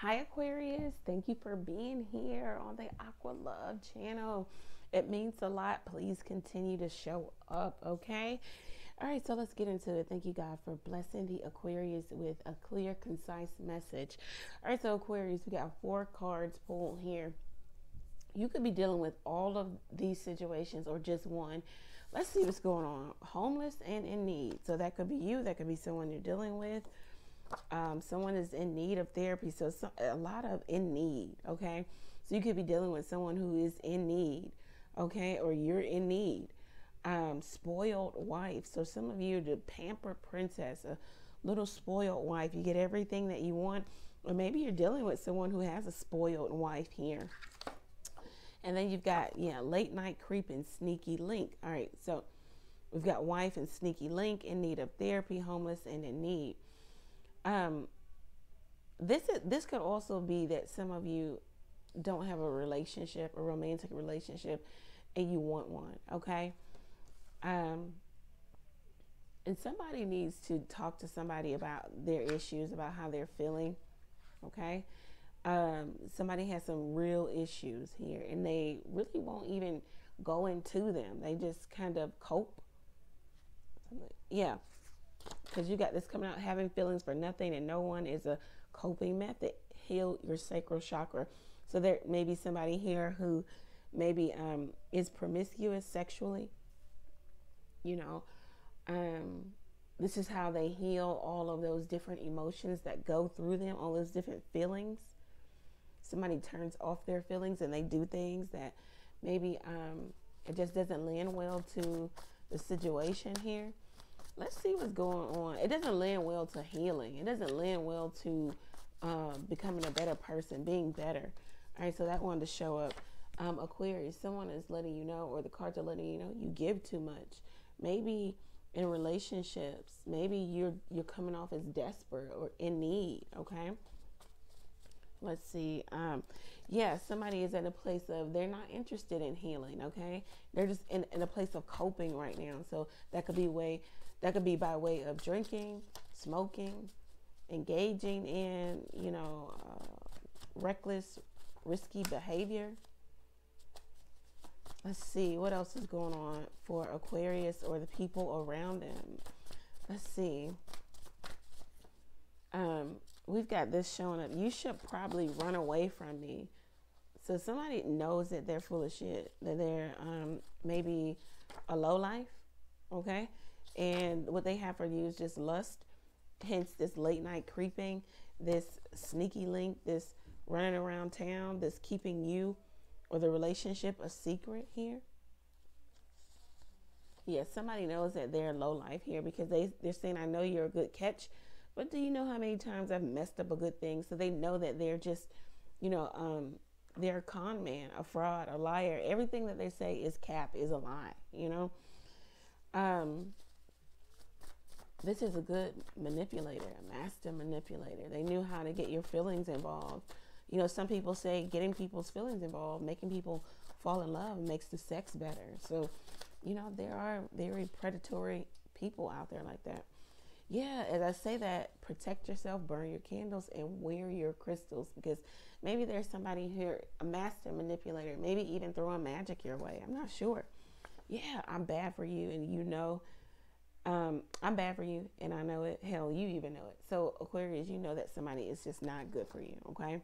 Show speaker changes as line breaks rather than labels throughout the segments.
Hi, Aquarius. Thank you for being here on the Aqua Love channel. It means a lot. Please continue to show up, okay? All right, so let's get into it. Thank you, God, for blessing the Aquarius with a clear, concise message. All right, so Aquarius, we got four cards pulled here. You could be dealing with all of these situations or just one. Let's see what's going on. Homeless and in need. So that could be you, that could be someone you're dealing with um, someone is in need of therapy. So, so a lot of in need, okay? So you could be dealing with someone who is in need, okay? Or you're in need. Um, spoiled wife. So some of you, the pampered princess, a little spoiled wife. You get everything that you want. Or maybe you're dealing with someone who has a spoiled wife here. And then you've got, yeah, late night creeping, sneaky link. All right, so we've got wife and sneaky link in need of therapy, homeless, and in need. Um, this is this could also be that some of you don't have a relationship, a romantic relationship, and you want one. Okay. Um, and somebody needs to talk to somebody about their issues, about how they're feeling. Okay. Um, somebody has some real issues here, and they really won't even go into them. They just kind of cope. Yeah, because you got this coming out having feelings for nothing and no one is a coping method heal your sacral chakra. So there may be somebody here who maybe um, is promiscuous sexually you know um, this is how they heal all of those different emotions that go through them all those different feelings. Somebody turns off their feelings and they do things that maybe um, it just doesn't land well to the situation here let's see what's going on. It doesn't lend well to healing. It doesn't lend well to um, becoming a better person, being better. All right, so that wanted to show up. Um, Aquarius, someone is letting you know, or the cards are letting you know, you give too much. Maybe in relationships, maybe you're you're coming off as desperate or in need. Okay. Let's see. Um, yeah, somebody is in a place of they're not interested in healing. Okay, they're just in, in a place of coping right now. So that could be way that could be by way of drinking, smoking, engaging in, you know, uh, reckless, risky behavior. Let's see what else is going on for Aquarius or the people around them. Let's see. Um, we've got this showing up. You should probably run away from me. So somebody knows that they're full of shit, that they're um, maybe a low life, okay? And what they have for you is just lust, hence this late night creeping, this sneaky link, this running around town, this keeping you or the relationship a secret here. Yes, yeah, somebody knows that they're low life here because they, they're saying, I know you're a good catch, but do you know how many times I've messed up a good thing? So they know that they're just, you know, um, they're a con man, a fraud, a liar. Everything that they say is cap, is a lie, you know? Um, this is a good manipulator, a master manipulator. They knew how to get your feelings involved. You know, some people say getting people's feelings involved, making people fall in love makes the sex better. So, you know, there are very predatory people out there like that. Yeah, as I say that, protect yourself, burn your candles, and wear your crystals because maybe there's somebody here, a master manipulator, maybe even throwing magic your way. I'm not sure. Yeah, I'm bad for you, and you know um, I'm bad for you, and I know it. Hell, you even know it. So, Aquarius, you know that somebody is just not good for you, okay?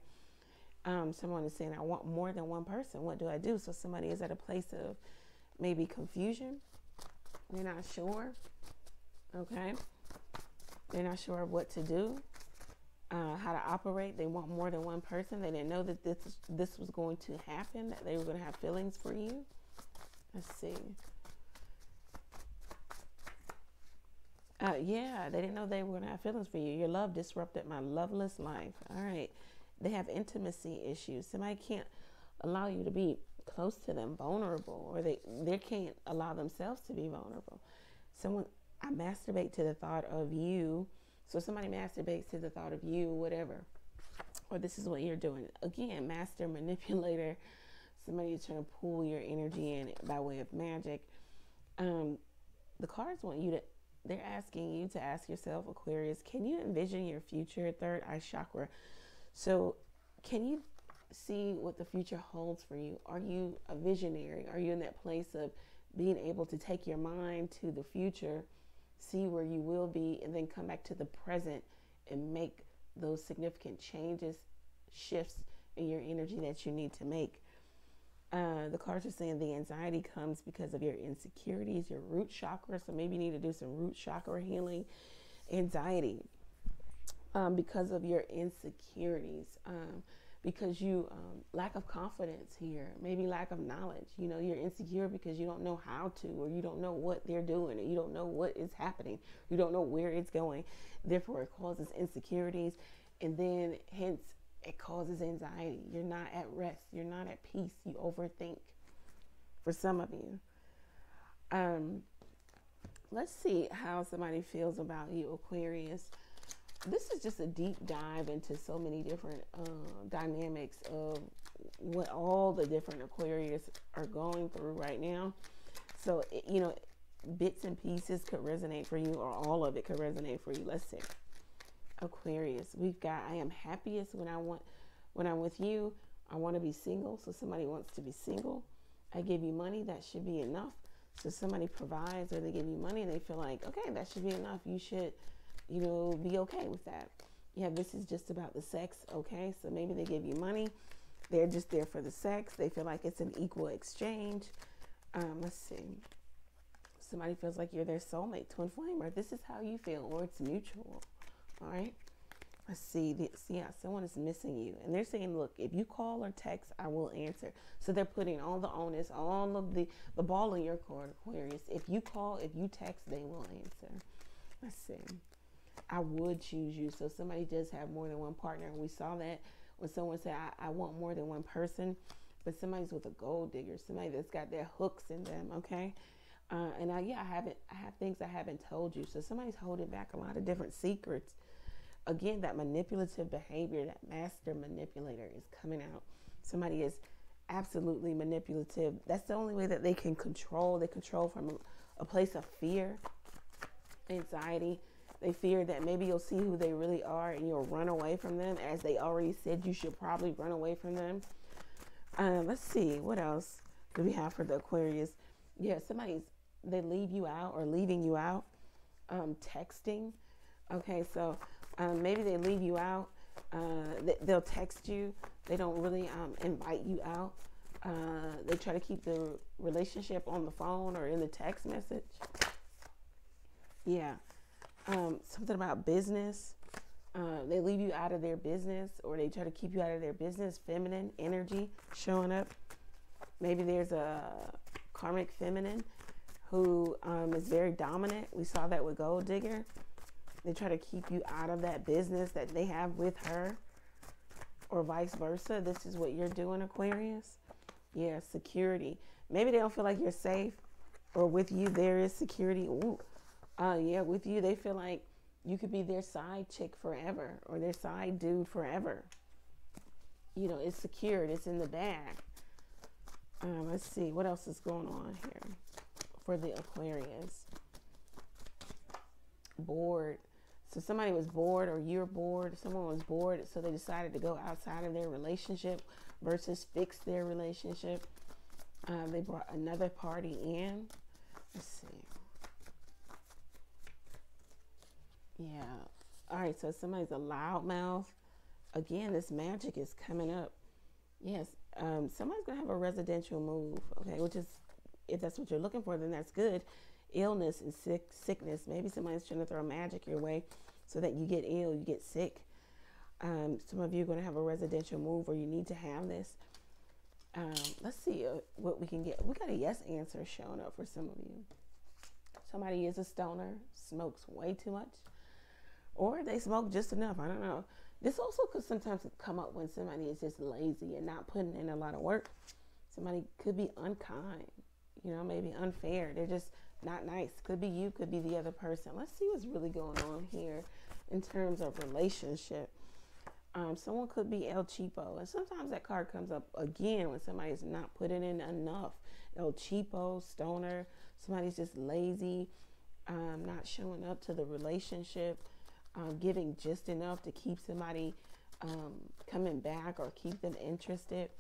Um, someone is saying, I want more than one person. What do I do? So, somebody is at a place of maybe confusion. They're not sure, okay? They're not sure of what to do, uh, how to operate. They want more than one person. They didn't know that this, this was going to happen, that they were going to have feelings for you. Let's see. Uh, yeah, they didn't know they were to have feelings for you. Your love disrupted my loveless life. All right. They have intimacy issues. Somebody can't allow you to be close to them, vulnerable, or they, they can't allow themselves to be vulnerable. Someone, I masturbate to the thought of you. So somebody masturbates to the thought of you, whatever. Or this is what you're doing. Again, master manipulator. Somebody is trying to pull your energy in by way of magic. Um, the cards want you to they're asking you to ask yourself, Aquarius, can you envision your future third eye chakra? So can you see what the future holds for you? Are you a visionary? Are you in that place of being able to take your mind to the future, see where you will be, and then come back to the present and make those significant changes, shifts in your energy that you need to make? Uh, the cards are saying the anxiety comes because of your insecurities, your root chakra. So maybe you need to do some root chakra healing. Anxiety um, because of your insecurities. Um, because you um, lack of confidence here, maybe lack of knowledge. You know, you're insecure because you don't know how to, or you don't know what they're doing, or you don't know what is happening, you don't know where it's going. Therefore, it causes insecurities, and then hence it causes anxiety. You're not at rest. You're not at peace. You overthink. For some of you, um, let's see how somebody feels about you, Aquarius this is just a deep dive into so many different uh, dynamics of what all the different Aquarius are going through right now. So, you know, bits and pieces could resonate for you, or all of it could resonate for you. Let's see. Aquarius, we've got I am happiest when I want when I'm with you. I want to be single, so somebody wants to be single. I give you money, that should be enough. So somebody provides or they give you money, they feel like, okay, that should be enough. You should you know, be okay with that. Yeah, this is just about the sex, okay? So maybe they give you money. They're just there for the sex. They feel like it's an equal exchange. Um, let's see. Somebody feels like you're their soulmate, twin flame, or this is how you feel, or it's mutual. All right. Let's see. See, yeah, someone is missing you, and they're saying, "Look, if you call or text, I will answer." So they're putting all the onus, all of the the ball in your court, Aquarius. If you call, if you text, they will answer. Let's see. I would choose you. So somebody does have more than one partner. And we saw that when someone said, I, I want more than one person, but somebody's with a gold digger, somebody that's got their hooks in them, okay? Uh, and I, yeah, I haven't, I have things I haven't told you. So somebody's holding back a lot of different secrets. Again, that manipulative behavior, that master manipulator is coming out. Somebody is absolutely manipulative. That's the only way that they can control. They control from a, place of fear, anxiety, they fear that maybe you'll see who they really are and you'll run away from them, as they already said you should probably run away from them. Uh, let's see, what else do we have for the Aquarius? Yeah, somebody's, they leave you out or leaving you out. Um, texting. Okay, so um, maybe they leave you out. Uh, they, will text you. They don't really um, invite you out. Uh, they try to keep the relationship on the phone or in the text message. Yeah um, something about business. Uh, they leave you out of their business or they try to keep you out of their business. Feminine energy showing up. Maybe there's a karmic feminine who um, is very dominant. We saw that with Gold Digger. They try to keep you out of that business that they have with her, or vice versa. This is what you're doing, Aquarius. Yeah, security. Maybe they don't feel like you're safe, or with you there is security. Ooh, uh, yeah, with you, they feel like you could be their side chick forever or their side dude forever. You know, it's secured, it's in the bag. Um, let's see, what else is going on here for the Aquarius? Bored. So somebody was bored, or you're bored, someone was bored, so they decided to go outside of their relationship versus fix their relationship. Uh, they brought another party in. Let's see. Yeah. All right. So somebody's a loudmouth. Again, this magic is coming up. Yes. Um, somebody's gonna have a residential move. Okay, which is if that's what you're looking for, then that's good. Illness and sick sickness. Maybe somebody's trying to throw magic your way so that you get ill, you get sick. Um, some of you are going to have a residential move, or you need to have this. Um, let's see uh, what we can get. We got a yes answer showing up for some of you. Somebody is a stoner, smokes way too much or they smoke just enough. I don't know. This also could sometimes come up when somebody is just lazy and not putting in a lot of work. Somebody could be unkind, you know, maybe unfair. They're just not nice. Could be you, could be the other person. Let's see what's really going on here in terms of relationship. Um, someone could be El Cheapo, and sometimes that card comes up again when somebody's not putting in enough. El Cheapo, stoner, somebody's just lazy, um, not showing up to the relationship um, giving just enough to keep somebody um, coming back or keep them interested.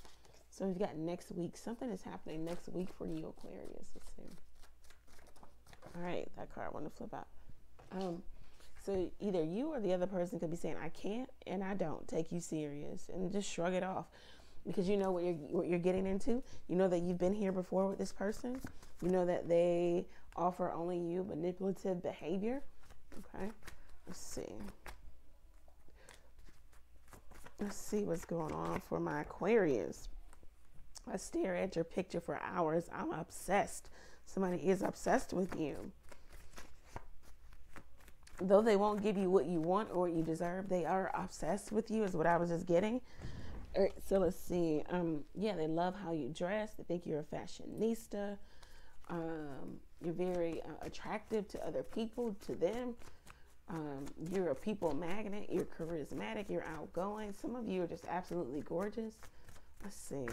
So we've got next week. Something is happening next week for you, Aquarius. Let's see. All right, that card want to flip out. Um, so either you or the other person could be saying, "I can't and I don't take you serious," and just shrug it off because you know what you're what you're getting into. You know that you've been here before with this person. You know that they offer only you manipulative behavior. Okay, let's see. Let's see what's going on for my Aquarius. I stare at your picture for hours. I'm obsessed. Somebody is obsessed with you though they won't give you what you want or what you deserve, they are obsessed with you, is what I was just getting. All right, so let's see. Um, yeah, they love how you dress. They think you're a fashionista. Um, you're very uh, attractive to other people, to them. Um, you're a people magnet. You're charismatic. You're outgoing. Some of you are just absolutely gorgeous. Let's see.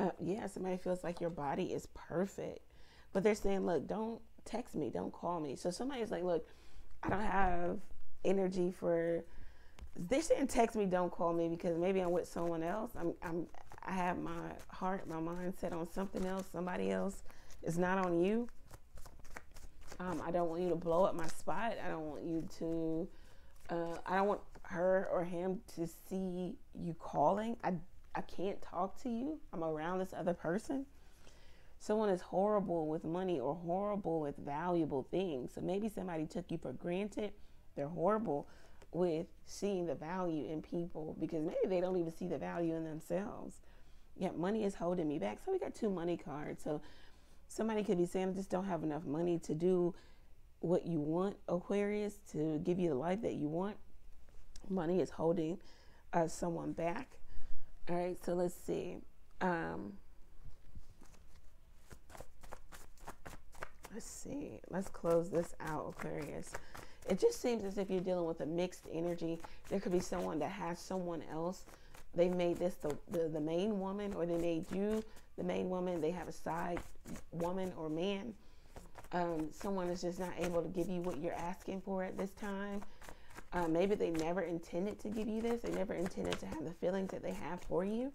Uh, yeah, somebody feels like your body is perfect, but they're saying, look, don't text me, don't call me. So somebody's like, look, I don't have energy for. They're saying text me, don't call me because maybe I'm with someone else. I'm, I'm, I have my heart, my mind set on something else, somebody else. It's not on you. Um, I don't want you to blow up my spot. I don't want you to. Uh, I don't want her or him to see you calling. I, I can't talk to you. I'm around this other person someone is horrible with money or horrible with valuable things. So maybe somebody took you for granted. They're horrible with seeing the value in people because maybe they don't even see the value in themselves. Yeah, money is holding me back. So we got two money cards. So somebody could be saying, I just don't have enough money to do what you want, Aquarius, to give you the life that you want. Money is holding uh, someone back. All right, so let's see. Um, Let's see. Let's close this out, Aquarius. It just seems as if you're dealing with a mixed energy. There could be someone that has someone else. They made this the, the, the main woman, or they made you the main woman. They have a side woman or man. Um, someone is just not able to give you what you're asking for at this time. Uh, maybe they never intended to give you this. They never intended to have the feelings that they have for you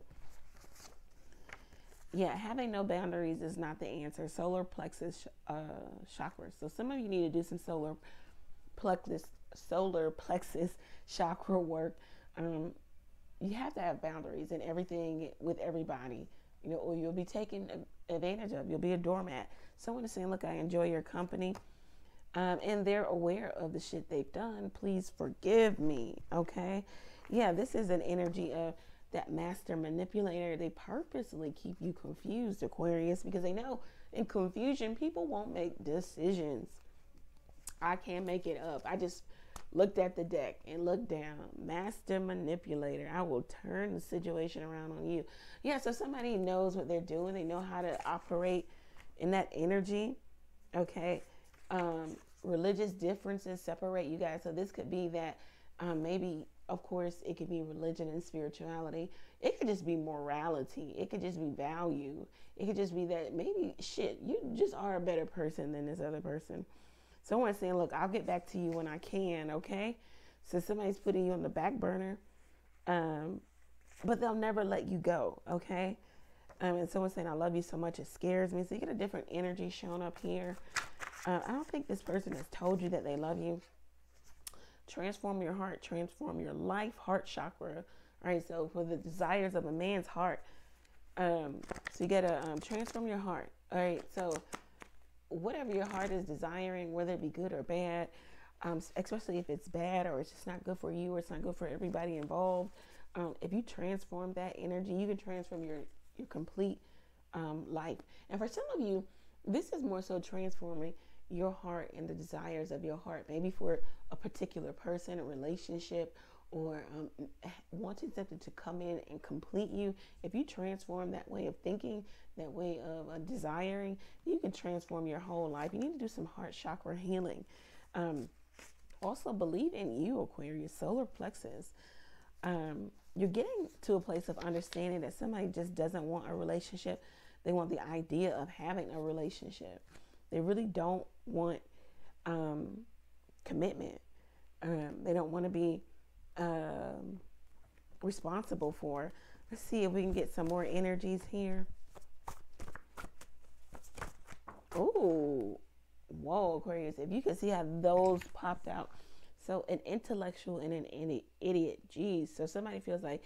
yeah, having no boundaries is not the answer. Solar plexus uh, chakra. So some of you need to do some solar plexus, solar plexus chakra work. Um, you have to have boundaries in everything with everybody, you know, or you'll be taken advantage of. You'll be a doormat. Someone is saying, "Look, I enjoy your company," um, and they're aware of the shit they've done. Please forgive me, okay? Yeah, this is an energy of that master manipulator, they purposely keep you confused, Aquarius, because they know in confusion, people won't make decisions. I can't make it up. I just looked at the deck and looked down. Master manipulator. I will turn the situation around on you. Yeah, so somebody knows what they're doing. They know how to operate in that energy. Okay. Um, religious differences separate you guys. So this could be that um, maybe of course, it could be religion and spirituality. It could just be morality. It could just be value. It could just be that maybe shit, you just are a better person than this other person. Someone's saying, Look, I'll get back to you when I can, okay? So somebody's putting you on the back burner, um, but they'll never let you go, okay? Um, and someone's saying, I love you so much, it scares me. So you get a different energy showing up here. Uh, I don't think this person has told you that they love you transform your heart, transform your life, heart chakra. All right, so for the desires of a man's heart, um, so you gotta um, transform your heart. All right, so whatever your heart is desiring, whether it be good or bad, um, especially if it's bad or it's just not good for you or it's not good for everybody involved, um, if you transform that energy, you can transform your your complete um, life. And for some of you, this is more so transforming your heart and the desires of your heart, maybe for a particular person, a relationship, or um, wanting something to come in and complete you. If you transform that way of thinking, that way of uh, desiring, you can transform your whole life. You need to do some heart chakra healing. Um, also, believe in you, Aquarius, solar plexus. Um, you're getting to a place of understanding that somebody just doesn't want a relationship. They want the idea of having a relationship. They really don't want um, commitment. Um, they don't want to be um, responsible for. Let's see if we can get some more energies here. Oh, whoa, Aquarius. If you can see how those popped out. So, an intellectual and an idiot. Geez. So, somebody feels like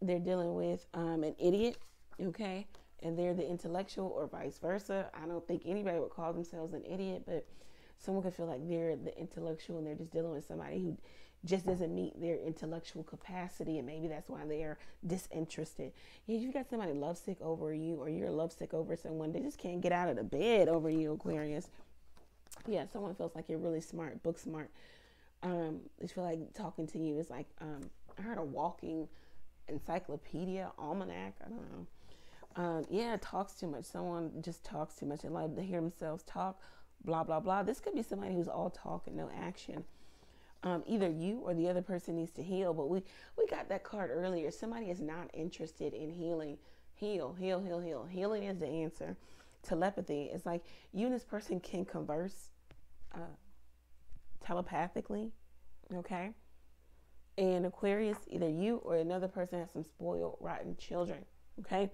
they're dealing with um, an idiot, okay? And they're the intellectual, or vice versa. I don't think anybody would call themselves an idiot, but someone could feel like they're the intellectual and they're just dealing with somebody who just doesn't meet their intellectual capacity and maybe that's why they are disinterested. Yeah, you got somebody lovesick over you or you're lovesick over someone, they just can't get out of the bed over you, Aquarius. Yeah, someone feels like you're really smart, book smart. Um, they feel like talking to you is like um, I heard a walking encyclopedia, almanac, I don't know. Um, yeah, talks too much. Someone just talks too much and love to hear themselves talk, blah, blah, blah. This could be somebody who's all talk and no action um, either you or the other person needs to heal. But we we got that card earlier. Somebody is not interested in healing. Heal, heal, heal, heal. Healing is the answer. Telepathy is like you and this person can converse uh, telepathically. Okay. And Aquarius, either you or another person has some spoiled, rotten children. Okay.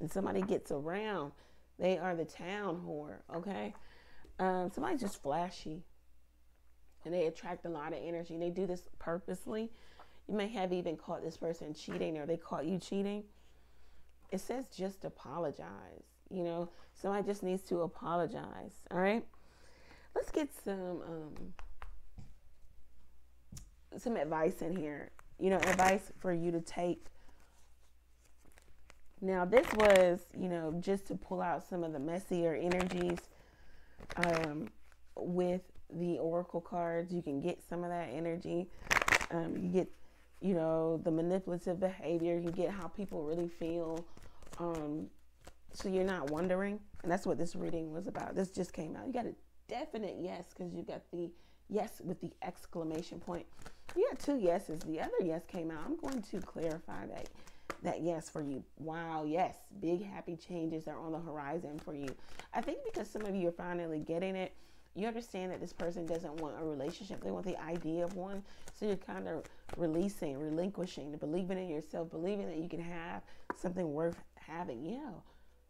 And somebody gets around. They are the town whore. Okay. Um, somebody's just flashy and they attract a lot of energy. They do this purposely. You may have even caught this person cheating or they caught you cheating. It says just apologize. You know, somebody just needs to apologize. All right. Let's get some um, some advice in here. You know, advice for you to take. Now, this was, you know, just to pull out some of the messier energies um, with the oracle cards. You can get some of that energy. Um, you get, you know, the manipulative behavior. You get how people really feel. Um, so you're not wondering. And that's what this reading was about. This just came out. You got a definite yes because you got the yes with the exclamation point. You got two yeses. The other yes came out. I'm going to clarify that that yes for you. Wow, yes, big happy changes are on the horizon for you. I think because some of you are finally getting it you understand that this person doesn't want a relationship. They want the idea of one. So you're kind of releasing relinquishing believing in yourself believing that you can have something worth having. Yeah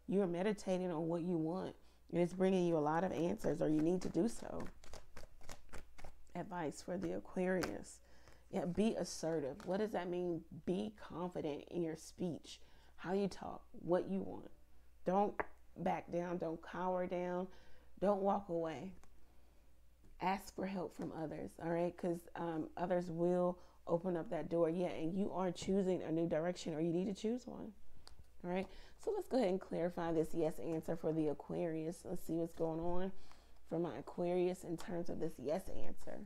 you're meditating on what you want and it's bringing you a lot of answers or you need to do so. Advice for the aquarius yeah be assertive what does that mean be confident in your speech how you talk what you want don't back down don't cower down don't walk away ask for help from others, all right? Because um, others will open up that door. Yeah, and you are choosing a new direction or you need to choose one, all right? So let's go ahead and clarify this yes answer for the Aquarius. Let's see what's going on for my Aquarius in terms of this yes answer.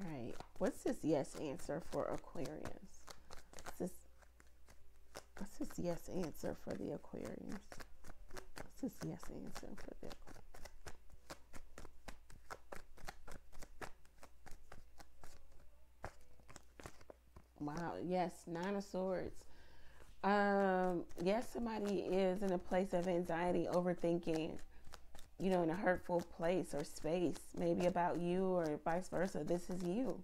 All right, what's this yes answer for Aquarius? What's this, what's this yes answer for the Aquarius? What's this yes answer for that? Wow, yes, Nine of Swords. Um, yes, somebody is in a place of anxiety, overthinking, you know, in a hurtful place or space, maybe about you or vice versa. This is you.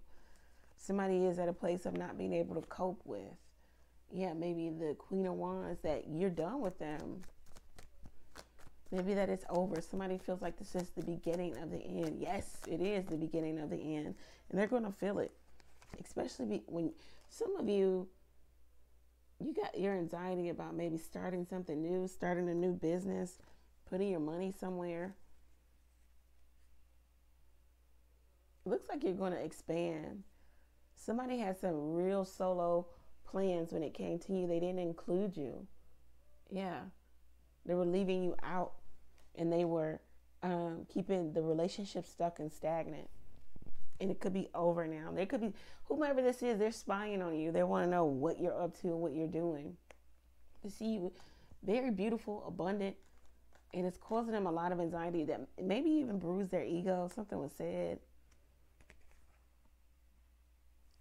Somebody is at a place of not being able to cope with. Yeah, maybe the Queen of Wands that you're done with them. Maybe that it's over. Somebody feels like this is the beginning of the end. Yes, it is the beginning of the end. And they're going to feel it. Especially when some of you, you got your anxiety about maybe starting something new, starting a new business, putting your money somewhere. It looks like you're going to expand. Somebody had some real solo plans when it came to you. They didn't include you. Yeah. They were leaving you out and they were um, keeping the relationship stuck and stagnant. And it could be over now. There could be whomever this is, they're spying on you. They want to know what you're up to and what you're doing. You see you very beautiful, abundant, and it's causing them a lot of anxiety that maybe even bruise their ego. Something was said.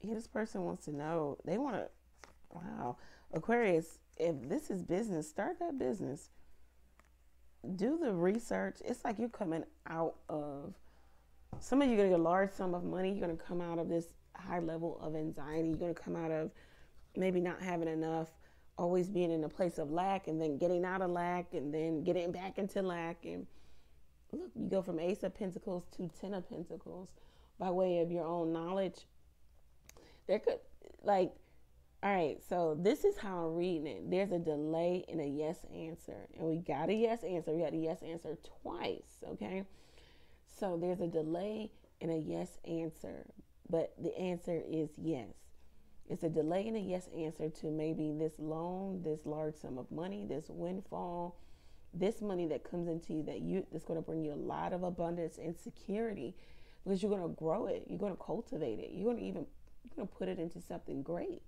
Yeah, this person wants to know. They want to, wow. Aquarius, if this is business, start that business do the research. It's like you're coming out of some of you are going to get a large sum of money. You're going to come out of this high level of anxiety. You're going to come out of maybe not having enough, always being in a place of lack, and then getting out of lack, and then getting back into lack. And look, you go from Ace of Pentacles to Ten of Pentacles by way of your own knowledge. There could, like, all right, so this is how I'm reading it. There's a delay in a yes answer. And we got a yes answer. We got a yes answer twice, okay? So there's a delay in a yes answer, but the answer is yes. It's a delay in a yes answer to maybe this loan, this large sum of money, this windfall, this money that comes into you that you that's going to bring you a lot of abundance and security because you're going to grow it, you're going to cultivate it, you're going to even you're going to put it into something great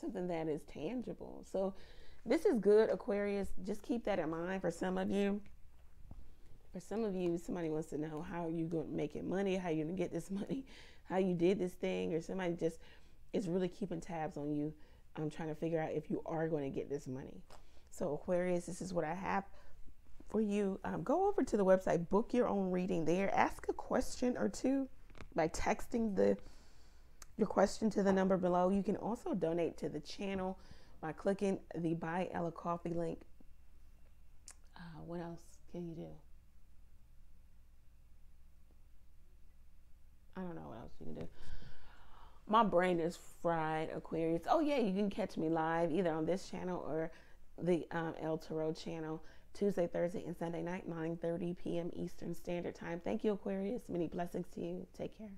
something that is tangible. So this is good, Aquarius. Just keep that in mind for some of you. For some of you, somebody wants to know how you going to make it money, how you're going to get this money, how you did this thing, or somebody just is really keeping tabs on you. I'm trying to figure out if you are going to get this money. So Aquarius, this is what I have for you. Um, go over to the website, book your own reading there. Ask a question or two by texting the your question to the number below. You can also donate to the channel by clicking the Buy Ella Coffee link. Uh, what else can you do? I don't know what else you can do. My brain is fried, Aquarius. Oh, yeah, you can catch me live either on this channel or the um, Elle Tarot channel Tuesday, Thursday, and Sunday night, 9 30 p.m. Eastern Standard Time. Thank you, Aquarius. Many blessings to you. Take care.